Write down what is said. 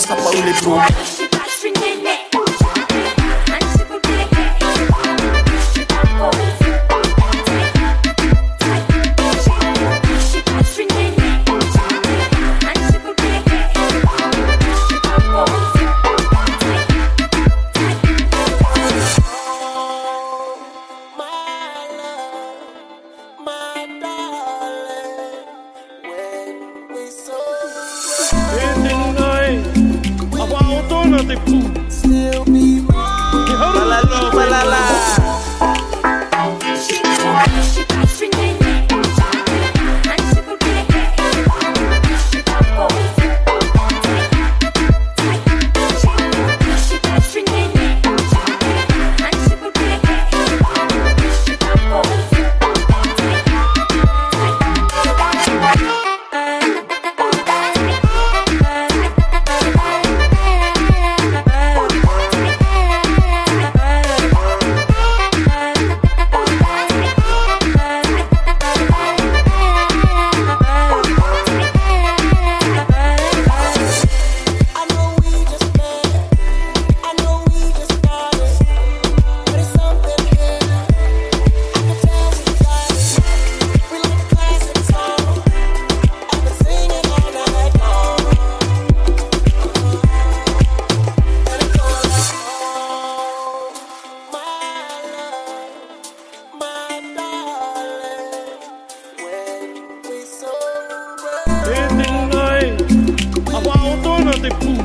ça pas où les. the plus